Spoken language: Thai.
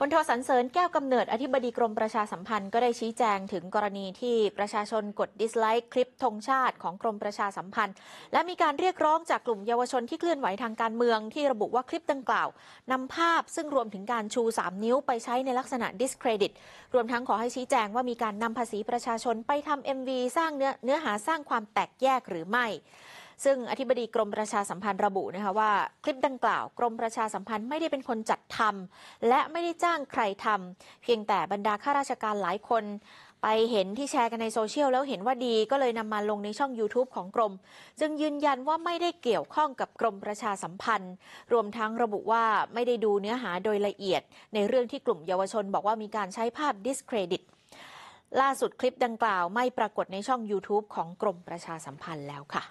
พลโทสรรเสริญแก้วกำเนิดอธิบดีกรมประชาสัมพันธ์ก็ได้ชี้แจงถึงกรณีที่ประชาชนกด dislike คลิปธงชาติของกรมประชาสัมพันธ์ และมีการเรียกร้องจากกลุ่มเยาวชนที่เคลื่อนไหวทางการเมืองที่ระบุว่าคลิปดังกล่าวนำภาพซึ่งรวมถึงการชู 3 นิ้วไปใช้ในลักษณะ discredit รวมทั้งขอให้ชี้แจงว่ามีการนำภาษีประชาชนไปทำ MV สร้างเนื้อเนื้อหาสร้างความแตกแยกหรือไม่ ซึ่งอธิบดีกรมประชาสัมพันธ์ระบุนะคะว่า คลิปดังกล่าว กรมประชาสัมพันธ์ไม่ได้เป็นคนจัดทำและไม่ได้จ้างใครทำเพียงแต่บรรดาข้าราชการหลายคน ไปเห็นที่แชร์กันในโซเชียลแล้วเห็นว่าดีก็เลยนำมาลงในช่อง YouTube ของกรม จึงยืนยันว่าไม่ได้เกี่ยวข้องกับกรมประชาสัมพันธ์ รวมทั้งระบุว่าไม่ได้ดูเนื้อหาโดยละเอียด ในเรื่องที่กลุ่มเยาวชน บอกว่ามีการใช้ภาพ discredit ล่าสุดคลิปดังกล่าวไม่ปรากฏในช่อง YouTube ของกรมประชาสัมพันธ์แล้วค่ะ